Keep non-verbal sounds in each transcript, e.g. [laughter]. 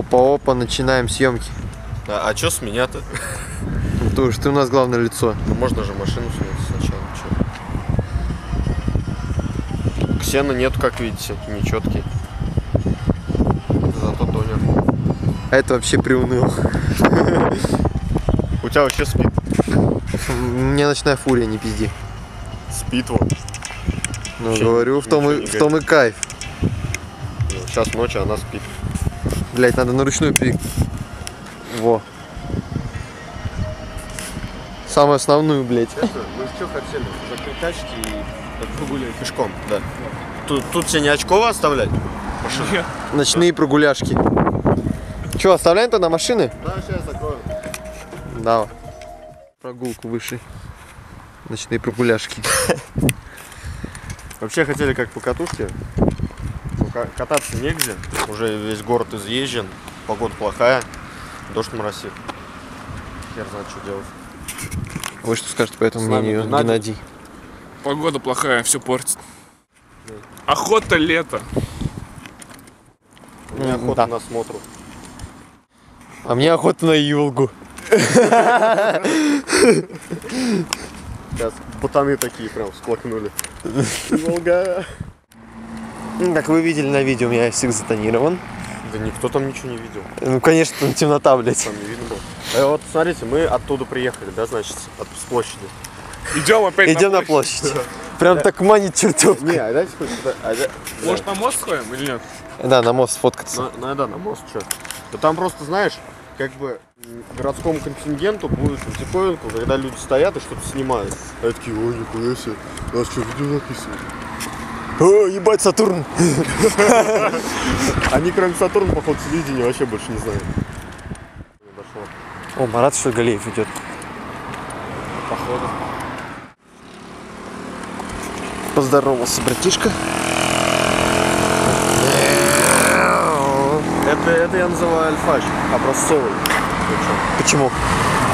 Опа-опа, начинаем съемки. А, а что с меня-то? Ну, Потому что ты у нас главное лицо. Ну, можно же машину снять сначала. Чё? Ксена нету, как видите, нечеткий. Зато тонер. А это вообще приуныл. У тебя вообще спит? У меня ночная фурия, не пизди. Спит вон. Ну, Вообще говорю, в том, и, в том и кайф. Ну, Сейчас ночь, а она спит. Блять, надо на ручную пи... Во. Самую основную, блять. Это, мы что хотели? Закрыть тачки и прогуливать пешком. Да. Тут, тут тебе не очково оставлять? Машину? Ночные прогуляшки. Че, оставляем тогда машины? Да, сейчас закрою. Да. Прогулку выше. Ночные прогуляшки. Вообще хотели как по катушке. Ка- Кататься негде. Уже весь город изъезжен. Погода плохая. Дождь моросит. Хер знает, что делать. Вы что скажете по этому мнению, Геннадий. Геннадий? Погода плохая, все портит. Охота лето. У меня охота да. на смотру. А мне охота на Иволгу. Сейчас ботаны такие прям всклокнули. Волга. [laughs] Ну, Как вы видели на видео, у меня всех затонирован. Да никто там ничего не видел. Ну, конечно, там темнота, блядь. Там не видно было. Э, вот смотрите, мы оттуда приехали, да, значит, от с площади. Идем опять Идем на площадь. Прям так манит чертов. Не, а дайте хоть сюда. а да- Может на мост сходим или нет? Да, на мост сфоткаться. На, на- да, на мост что. Да там просто, знаешь, как бы городскому контингенту будет диковинку, когда люди стоят и что-то снимают. А такие, ой, нихуя себе, нас что, видео записывают? О, ебать, Сатурн. [laughs] Они, кроме Сатурна, походу, телевидения вообще больше не знают. О, Марат Шагалеев идет. Походу. Поздоровался, братишка. Это, это я называю альфач, образцовый. Причем. Почему?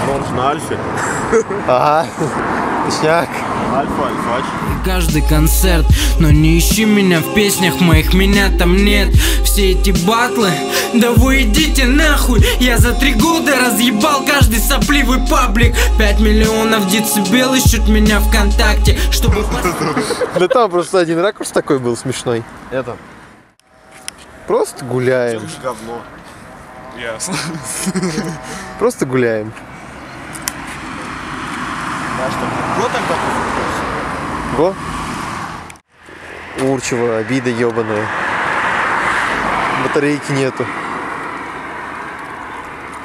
Ну, он же на альфе. Ага. Точняк. Альфа, альфач. каждый концерт Но не ищи меня в песнях моих, меня там нет Все эти батлы, да вы идите нахуй Я за три года разъебал каждый сопливый паблик Пять миллионов децибел ищут меня ВКонтакте Чтобы [laughs] Да там просто один ракурс такой был смешной. Это. Просто гуляем. Говно. Ясно. Просто гуляем. Да, что? Вот тогда Го. Урчево, обида ебаная. Батарейки нету.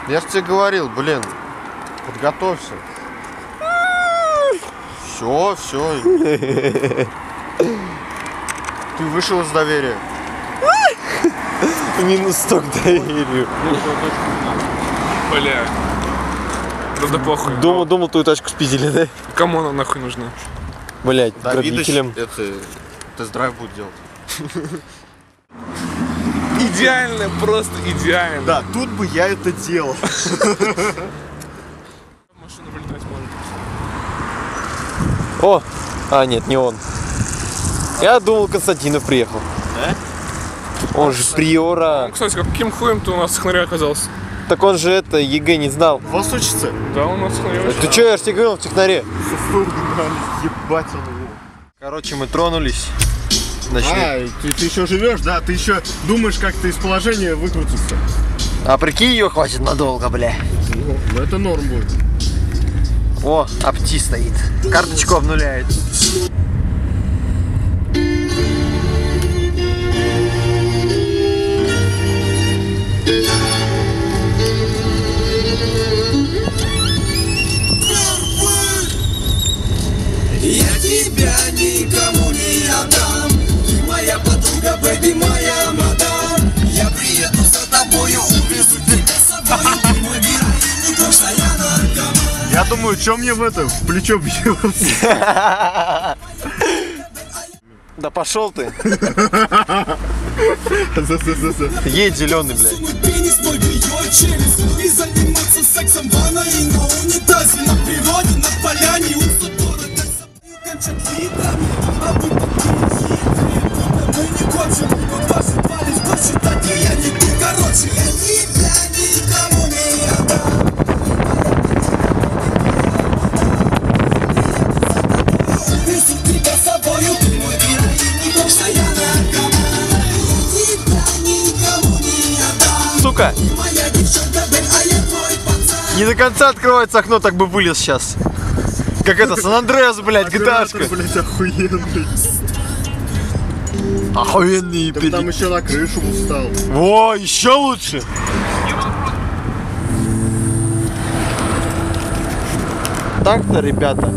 Я же тебе говорил, блин, подготовься. Все, все. [laughs] Ты вышел из доверия. [laughs] Минус 100 к доверию. Бля. Да да похуй. Думал, думал, твою тачку спиздили, да? Кому она нахуй нужна? Блять, Давидыч, грабителям. это тест-драйв будет делать. [laughs] Идеально, просто идеально. Да, тут бы я это делал. Машина вылетать может. О! А, нет, не он. Я думал, Константинов приехал. Да? Он же приора. Ну, кстати, каким хуем ты у нас технаря оказался? Так он же это, ЕГЭ не знал. Вас учится? Да, у нас технаря. Ты чё, я ж тебе говорил в технаре. Ебать он его. Короче, мы тронулись. Начни. А, ты, ты еще живешь, да? Ты еще думаешь, как ты из положения выкрутишься. А прикинь, ее хватит надолго, бля. Ну, это норм будет. О, апти стоит. Карточку обнуляет. Что мне в это, в плечо бьется? Да пошел ты. Едь зеленый, блядь. До конца открывается окно, так бы вылез сейчас. Как это, Сан-Андреас, блядь, гиташка. блять, охуенный. Охуенный, Так там блядь. еще на крышу устал. Во, еще лучше. Так-то, ребята.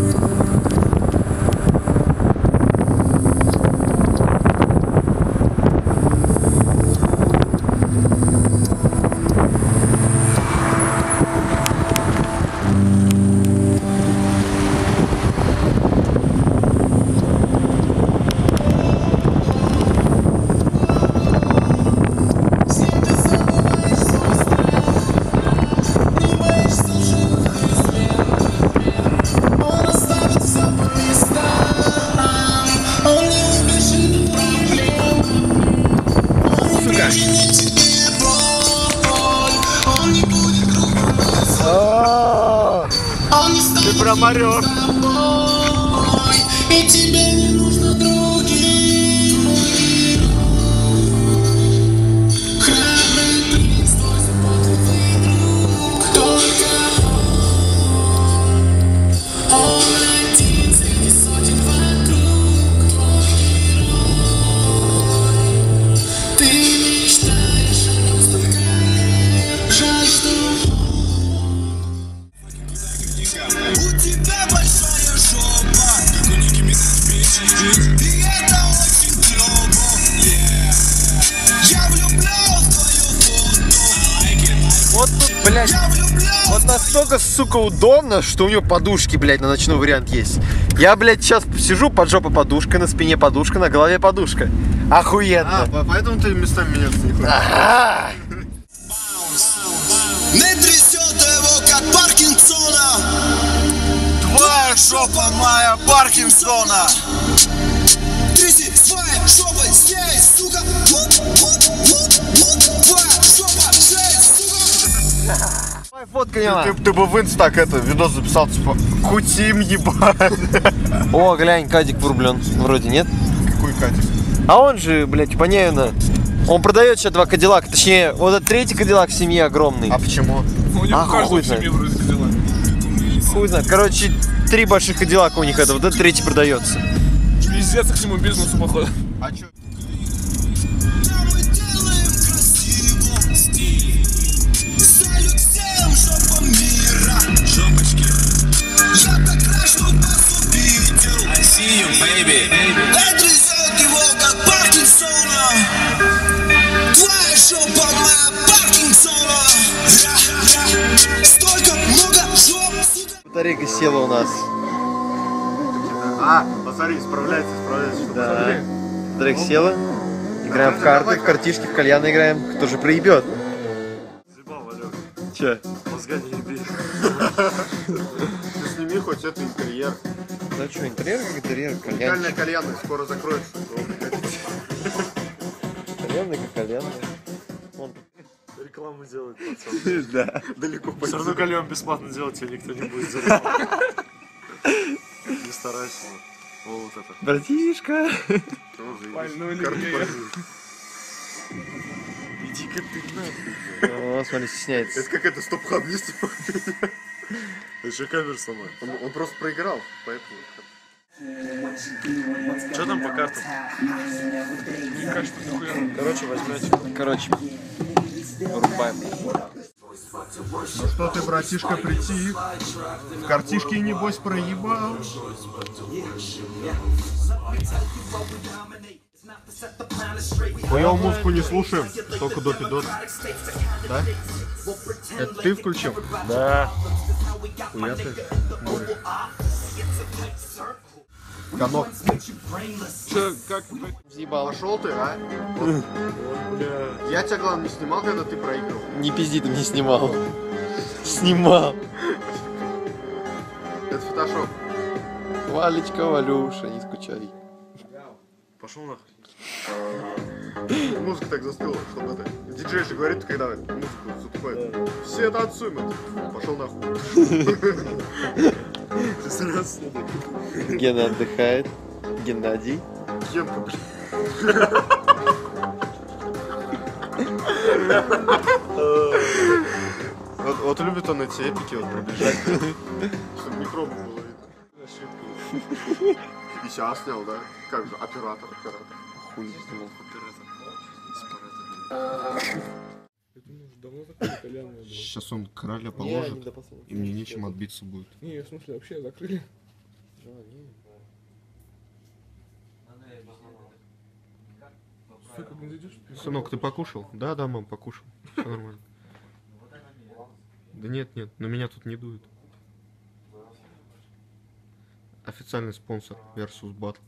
Настолько, сука, удобно, что у него подушки, блядь, на ночной вариант есть. Я, блядь, сейчас сижу под жопой подушка, на спине подушка, на голове подушка. Охуенно. А, по- поэтому ты местами меняться не хочешь. Ага. Не трясет его, как Паркинсона Твоя жопа моя Паркинсона Тряси Фотка меня. Ты, ты бы в инст так это, видос записал, типа, кутим ебать. О, глянь, Кадик врублен. Вроде нет. Какой Катик? А он же, блядь, понятно. Он продает сейчас два Кадиллака, точнее, вот этот третий Кадиллак в семье огромный. А почему? У него А, хуй знает. Хуй знает. Короче, три больших Кадиллака у них это, вот этот третий продается. Пиздец к всему бизнесу, походу. А чё? Посмотри, справляется, справляется. Что Да. посмотри. Батарейка села. Играем в карты, в картишки, в кальяны играем. Кто же проебет? Че? [laughs] Ты сними хоть это интерьер. Ну что, интерьер как интерьер, Уникальная кальян. кальянная скоро закроется. Кальянный как кальянный. Вон. Рекламу делает [laughs] пацан. Да. Далеко Все пойти. равно кальян бесплатно делать тебе никто не будет за. [laughs] Не старайся. Во, Вот это. Братишка. Меня. пошли. Иди-ка ты нахуй. О, смотри, стесняется. Это как это, стоп-хаб не стоп Еще камеру сломай. он, он просто проиграл, поэтому... Что там по картам? Мне кажется. Короче, возьмете. Короче, вырубаем. Ну что ты, братишка, притих? В картишке, небось, проебал. Хуёвую музыку не слушаем, только допи дот. Да? Это ты включил? Да. Хуя ты. Конок. Че, как? Въебал. Пошел ты, а? Я тебя, главное, не снимал, когда ты проиграл. Не пизди, ты не снимал. Снимал. Это фотошоп. Валечка, Валюша, не скучай. Пошел нахуй. Музыка так застыла, чтобы это... Диджей же говорит, когда музыку затупает. Все танцуем. Пошел нахуй. [laughs] Ты сразу. Гена отдыхает. Геннадий. Генка, блин. Вот, вот любит он эти эпики вот пробежать. Чтобы микробы было видно. И сейчас снял, да? Как же, оператор, оператор. Хуй снимал Сейчас он короля положит, и мне нечем отбиться будет. Не, в смысле, вообще закрыли. Не зайдешь? Сынок, ты покушал? Да, да, мам, покушал. Все нормально. Да нет, нет, на меня тут не дует. Официальный спонсор Versus Battle.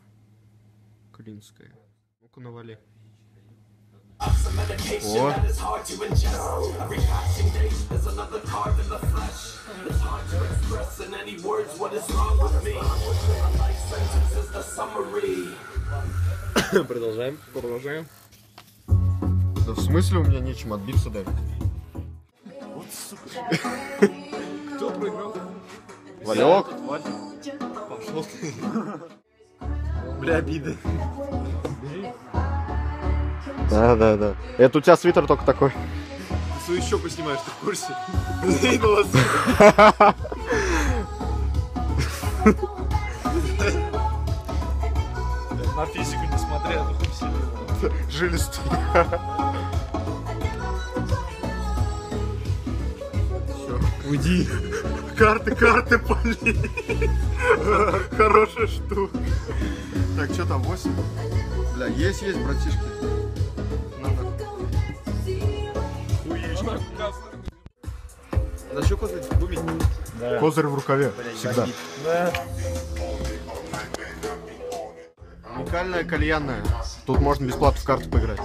Клинская. Ну-ка навали. О, [coughs] Продолжаем. Продолжаем. да в смысле у меня нечем отбиться даже? Кто проиграл? Валек, Бля, обиды. Да, да, да. Это у тебя свитер только такой. Ты свою щеку снимаешь, ты в курсе? На физику не смотря, а хуй себе. Жилистый. Уйди. Карты, карты, пали. Хорошая штука. Так, что там, 8? Бля, есть, есть, братишки. На что козырь бубить? Козырь в рукаве. Всегда. Уникальная кальянная. Тут можно бесплатно в карты поиграть.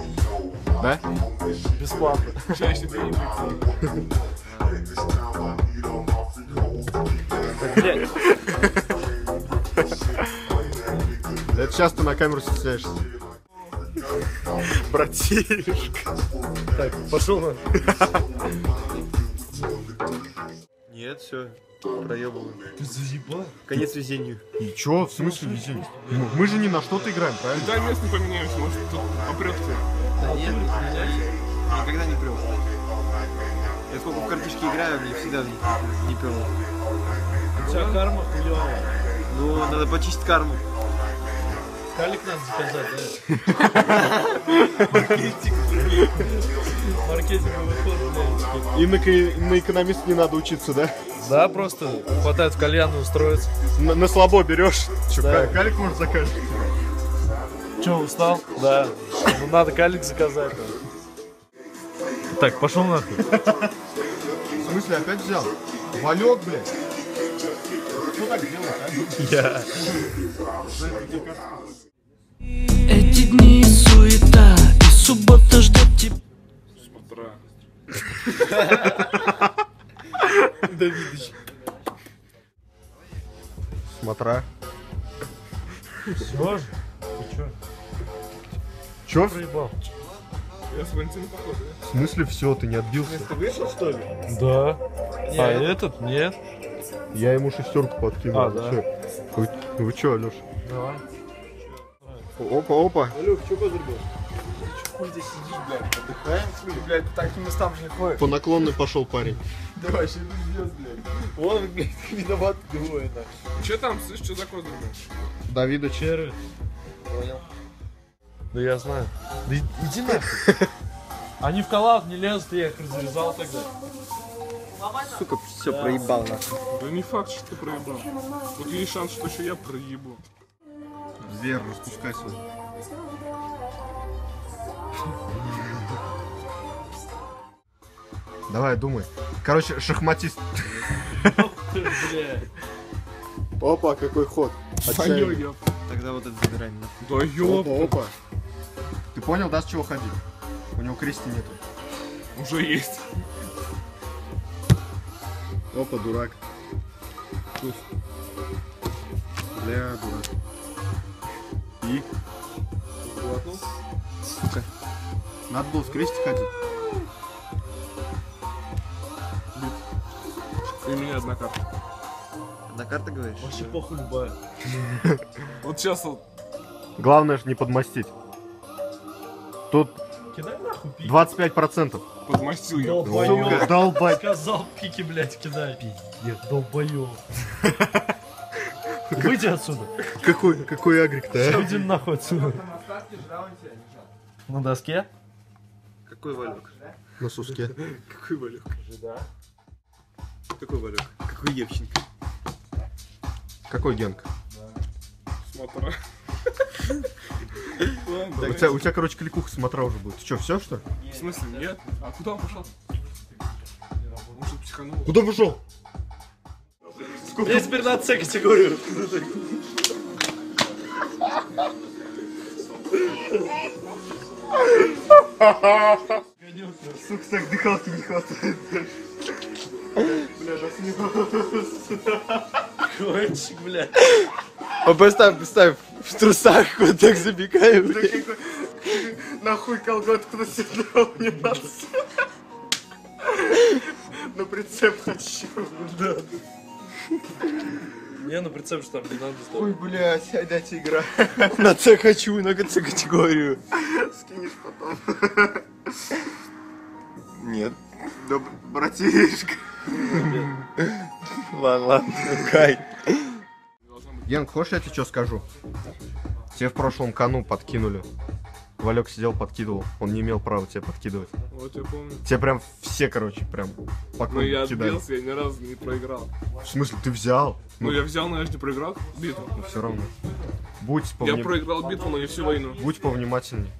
Да? Бесплатно. Чаще ты не Это сейчас ты на камеру стесняешься. Братишка. Так, пошел на. Все. Проебываю. Ты заебал? Конец везению. И чё? В смысле везение? Ну, Мы же не на что-то играем, правильно? Дай место поменяемся, может тут попрет тебя. Да нет, никогда не прел. Я сколько в картишки играю, мне всегда них не прел. У тебя карма хуёвая. Ну, надо почистить карму. Калик надо заказать, да? Маркетинговый ход, блядь. И на, на экономиста не надо учиться, да? Да, просто хватает в кальянную устроиться. На, на слабо берешь. Чё, Да. Ка- Калик может закажет? Че, устал? Да. Ну надо калик заказать. Так, пошел нахуй. В смысле, опять взял? Валек, блядь. Кто так делает, а? Я. Эти дни суета И суббота ждет тебя Смотра. Смотра. Сережа, ты чё? Чё? Проебал? Я с Валентином похож, да? В смысле все, ты не отбился? Ты вышел, что ли? Да. А этот? Нет. Я ему шестерку подкинул. А, да. Вы, вы чё, Алёш? Давай. Опа, опа. Алёх, что козырь? Хуй здесь сидишь, блядь, отдыхаем? Ты, блядь, по таким местам же не ходишь. По наклонной пошел парень. Да вообще пиздец, блядь. Он, блядь, [laughs] виноват двое, да. Че там, слышь, что за козырь был? Давида Черви. Понял. Да я знаю. Да иди нахуй. [laughs] Они в коллаб не лезут, я их разрезал тогда. Сука, все проебал нахуй. Да не факт, что ты проебал. Вот есть шанс, что еще я проебу. Зверь, распускай свой. Давай, думай. Короче, шахматист. Опа, какой ход. Ёб. Тогда вот это забираем. Да ёб. Опа, опа. Ты понял, да, с чего ходить? У него крести нету. Уже есть. Опа, дурак. Бля, дурак. И? Сука. Надо было с крести ходить. И у меня одна карта. Одна карта, говоришь? Вообще похуй любая. [laughs] Вот сейчас вот Главное же не подмастить. Тут Кидай нахуй пики. 25%. Подмастил ее. Долбоёб. Долбать. Сказал пики, блядь, кидай. Пиздец, долбоёб. [laughs] Выйди отсюда. Какой, какой агрик-то, а? Уйди нахуй отсюда. На доске? Какой валек? На суске. [laughs] Какой валек? Какой валек? Какой Евченко? Какой генг? Смотра. [laughs] У тебя, у тебя, короче, кликуха смотра уже будет. Ты что, все, что ли? В смысле, нет? А куда он пошел? Может, психанул? Куда пошел? Я теперь на С категорию. Сука, так дыхалки не хватает. Кончик, блядь. А представь, представь, [laughs] в трусах вот так забегаем, блядь. Нахуй колготку на седло мне надо. На прицеп хочу. Не, ну прицеп, что там не надо Ой, блядь, айдайте игра. На С хочу, на С категорию. Скинешь потом. Нет. Да, братишка. Ладно, ладно, кай. Ген, хочешь я тебе что скажу? Тебе в прошлом кону подкинули. Валек сидел, подкидывал. Он не имел права тебе подкидывать. Вот я помню. Тебе прям все, короче, прям по Ну я кидали. отбился, я ни разу не проиграл. В смысле, ты взял? Ну я взял, но я же не проиграл битву. все равно. Будь, Я повни- проиграл битву, но не всю войну. Будь повнимательней.